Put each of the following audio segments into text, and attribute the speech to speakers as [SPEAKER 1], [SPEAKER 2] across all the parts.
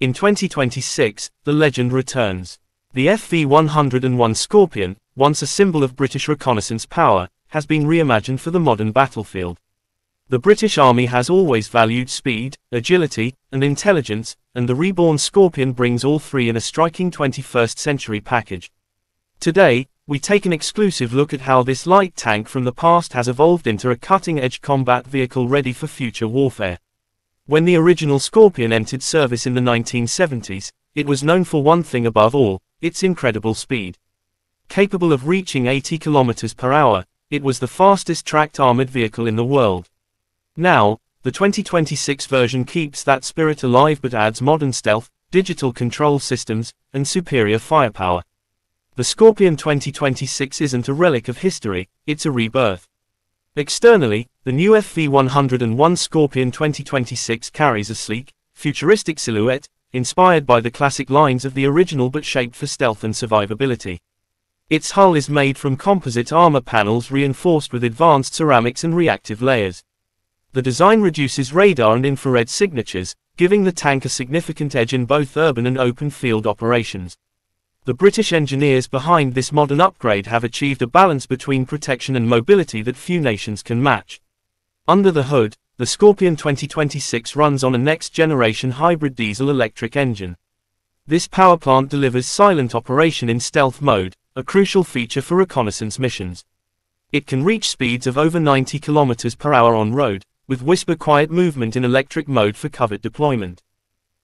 [SPEAKER 1] In 2026, the legend returns. The FV-101 Scorpion, once a symbol of British reconnaissance power, has been reimagined for the modern battlefield. The British Army has always valued speed, agility, and intelligence, and the reborn Scorpion brings all three in a striking 21st century package. Today, we take an exclusive look at how this light tank from the past has evolved into a cutting-edge combat vehicle ready for future warfare. When the original Scorpion entered service in the 1970s, it was known for one thing above all, its incredible speed. Capable of reaching 80 km per hour, it was the fastest tracked armored vehicle in the world. Now, the 2026 version keeps that spirit alive but adds modern stealth, digital control systems, and superior firepower. The Scorpion 2026 isn't a relic of history, it's a rebirth. Externally, the new FV101 Scorpion 2026 carries a sleek, futuristic silhouette, inspired by the classic lines of the original but shaped for stealth and survivability. Its hull is made from composite armor panels reinforced with advanced ceramics and reactive layers. The design reduces radar and infrared signatures, giving the tank a significant edge in both urban and open field operations. The British engineers behind this modern upgrade have achieved a balance between protection and mobility that few nations can match. Under the hood, the Scorpion 2026 runs on a next-generation hybrid diesel-electric engine. This power plant delivers silent operation in stealth mode, a crucial feature for reconnaissance missions. It can reach speeds of over 90 km per hour on road, with whisper quiet movement in electric mode for covert deployment.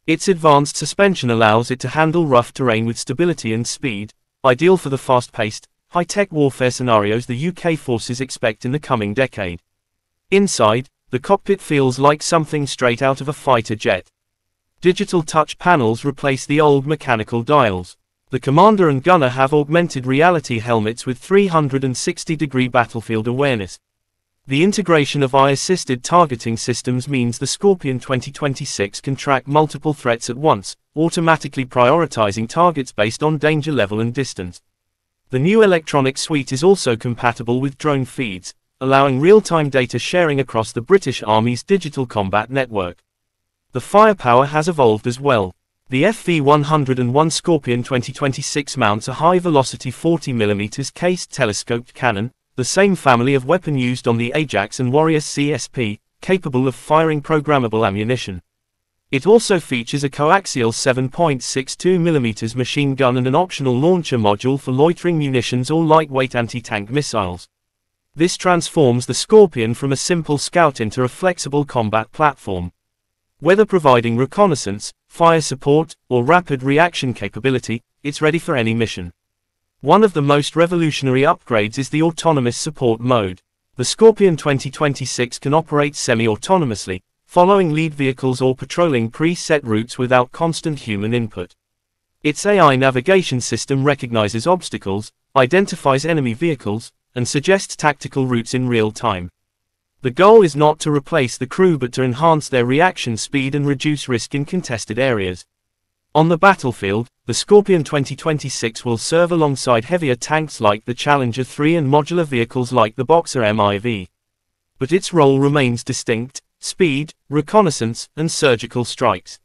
[SPEAKER 1] Its advanced suspension allows it to handle rough terrain with stability and speed, ideal for the fast-paced, high-tech warfare scenarios the UK forces expect in the coming decade. Inside, the cockpit feels like something straight out of a fighter jet. Digital touch panels replace the old mechanical dials. The commander and gunner have augmented reality helmets with 360-degree battlefield awareness, the integration of eye-assisted targeting systems means the Scorpion 2026 can track multiple threats at once, automatically prioritizing targets based on danger level and distance. The new electronic suite is also compatible with drone feeds, allowing real-time data sharing across the British Army's digital combat network. The firepower has evolved as well. The FV-101 Scorpion 2026 mounts a high-velocity 40mm cased telescoped cannon, the same family of weapon used on the Ajax and Warrior CSP, capable of firing programmable ammunition. It also features a coaxial 7.62mm machine gun and an optional launcher module for loitering munitions or lightweight anti-tank missiles. This transforms the Scorpion from a simple scout into a flexible combat platform. Whether providing reconnaissance, fire support, or rapid reaction capability, it's ready for any mission. One of the most revolutionary upgrades is the autonomous support mode. The Scorpion 2026 can operate semi-autonomously, following lead vehicles or patrolling pre-set routes without constant human input. Its AI navigation system recognizes obstacles, identifies enemy vehicles, and suggests tactical routes in real time. The goal is not to replace the crew but to enhance their reaction speed and reduce risk in contested areas. On the battlefield, the Scorpion 2026 will serve alongside heavier tanks like the Challenger 3 and modular vehicles like the Boxer MIV. But its role remains distinct, speed, reconnaissance, and surgical strikes.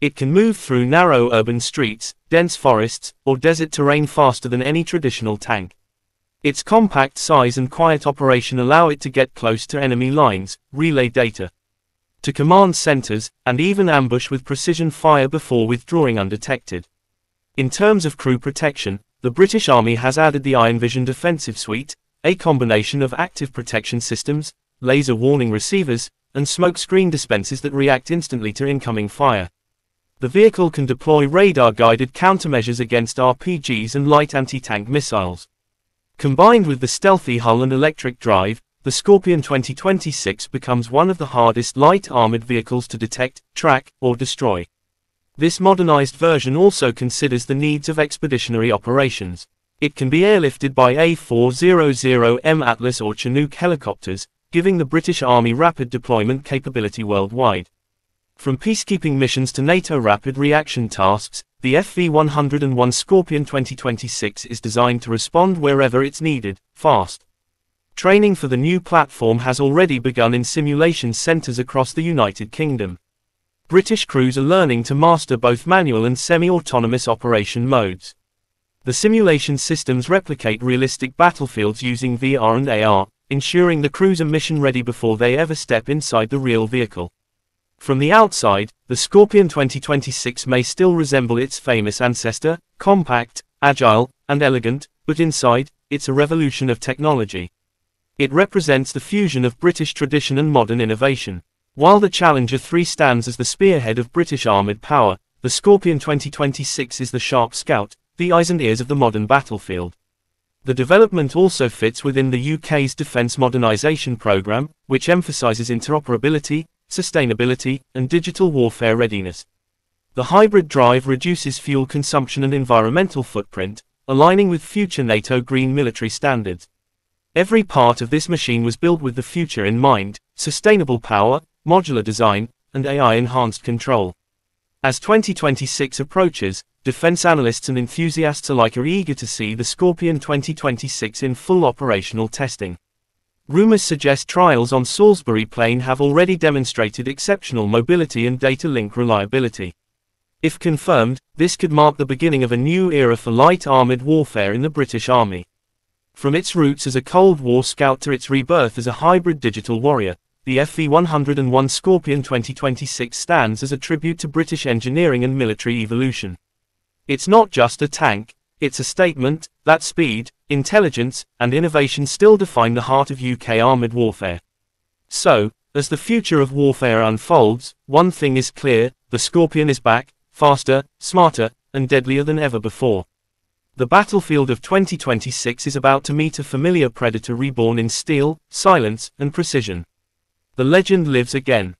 [SPEAKER 1] It can move through narrow urban streets, dense forests, or desert terrain faster than any traditional tank. Its compact size and quiet operation allow it to get close to enemy lines, relay data, to command centers, and even ambush with precision fire before withdrawing undetected. In terms of crew protection, the British Army has added the Iron Vision Defensive Suite, a combination of active protection systems, laser warning receivers, and smoke screen dispensers that react instantly to incoming fire. The vehicle can deploy radar-guided countermeasures against RPGs and light anti-tank missiles. Combined with the stealthy hull and electric drive, the Scorpion 2026 becomes one of the hardest light armored vehicles to detect, track, or destroy. This modernized version also considers the needs of expeditionary operations. It can be airlifted by A400M Atlas or Chinook helicopters, giving the British Army rapid deployment capability worldwide. From peacekeeping missions to NATO rapid reaction tasks, the FV-101 Scorpion 2026 is designed to respond wherever it's needed, fast. Training for the new platform has already begun in simulation centers across the United Kingdom. British crews are learning to master both manual and semi-autonomous operation modes. The simulation systems replicate realistic battlefields using VR and AR, ensuring the crews are mission ready before they ever step inside the real vehicle. From the outside, the Scorpion 2026 may still resemble its famous ancestor, compact, agile, and elegant, but inside, it's a revolution of technology. It represents the fusion of British tradition and modern innovation. While the Challenger 3 stands as the spearhead of British armoured power, the Scorpion 2026 is the sharp scout, the eyes and ears of the modern battlefield. The development also fits within the UK's defence modernisation programme, which emphasises interoperability, sustainability, and digital warfare readiness. The hybrid drive reduces fuel consumption and environmental footprint, aligning with future NATO green military standards. Every part of this machine was built with the future in mind, sustainable power, modular design, and AI-enhanced control. As 2026 approaches, defense analysts and enthusiasts alike are eager to see the Scorpion 2026 in full operational testing. Rumors suggest trials on Salisbury Plain have already demonstrated exceptional mobility and data link reliability. If confirmed, this could mark the beginning of a new era for light armored warfare in the British Army. From its roots as a Cold War scout to its rebirth as a hybrid digital warrior, the FV-101 Scorpion 2026 stands as a tribute to British engineering and military evolution. It's not just a tank, it's a statement that speed, intelligence, and innovation still define the heart of UK armoured warfare. So, as the future of warfare unfolds, one thing is clear, the Scorpion is back, faster, smarter, and deadlier than ever before. The battlefield of 2026 is about to meet a familiar predator reborn in steel, silence, and precision. The legend lives again.